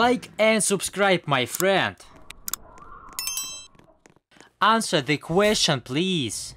Like and subscribe, my friend. Answer the question, please.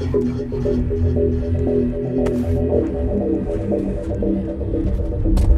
Thank you.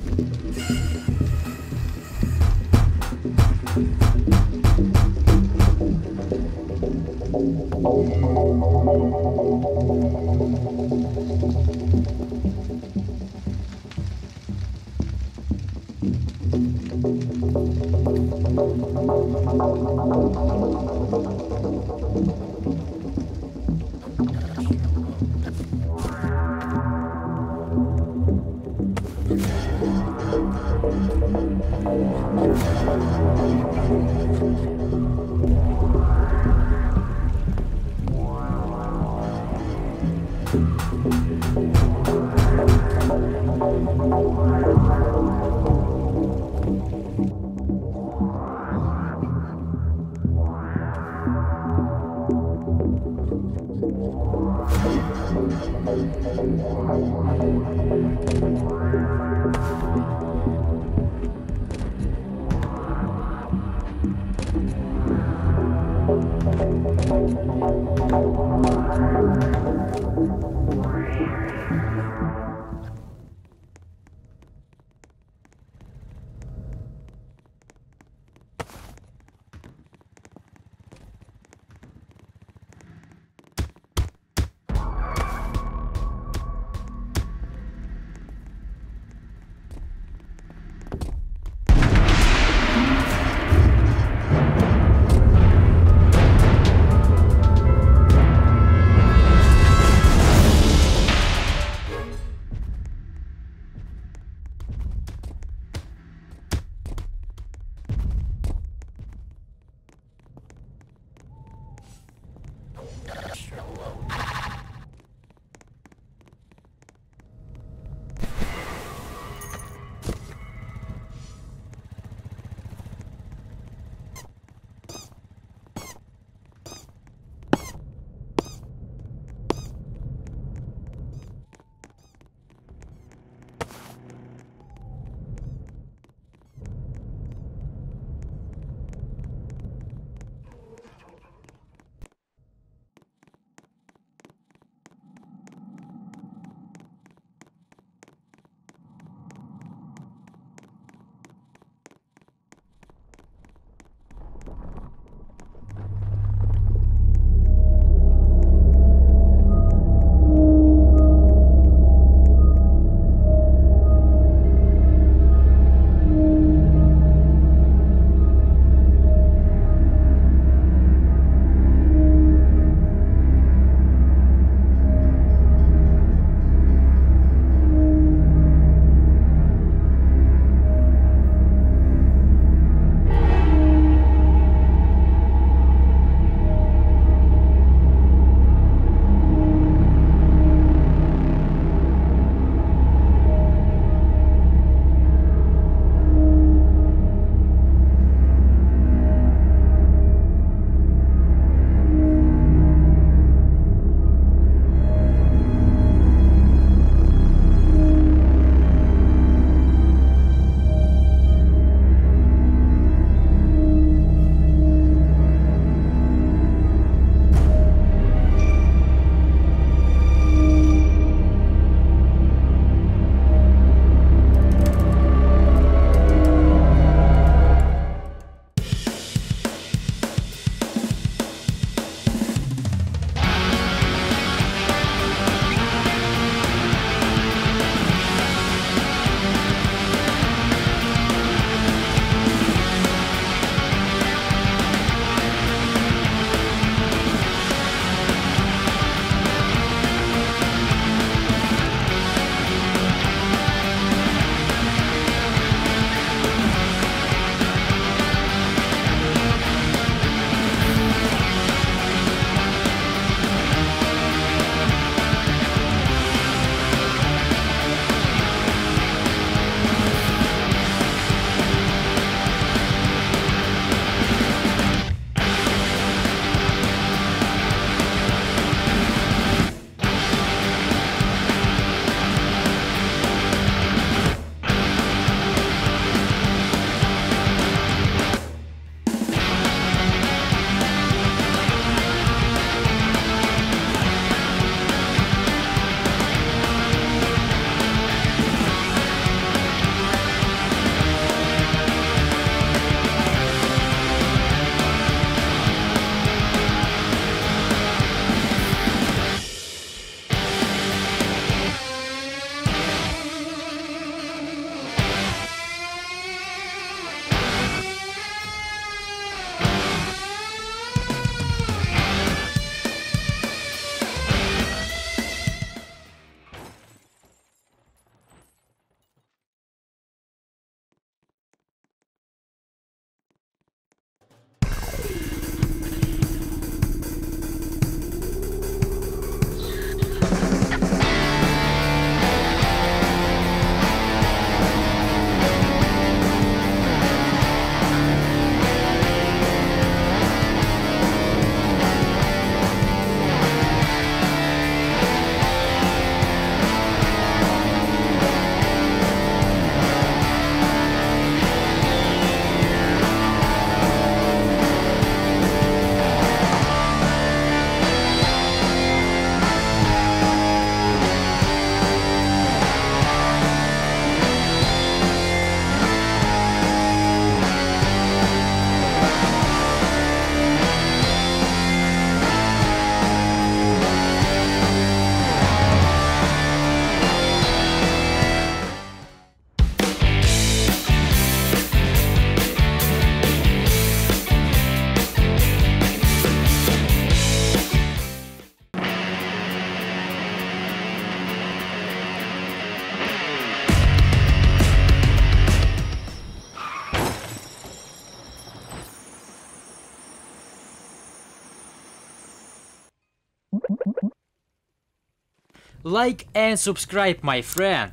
Like and subscribe, my friend.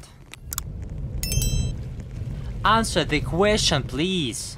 Answer the question, please.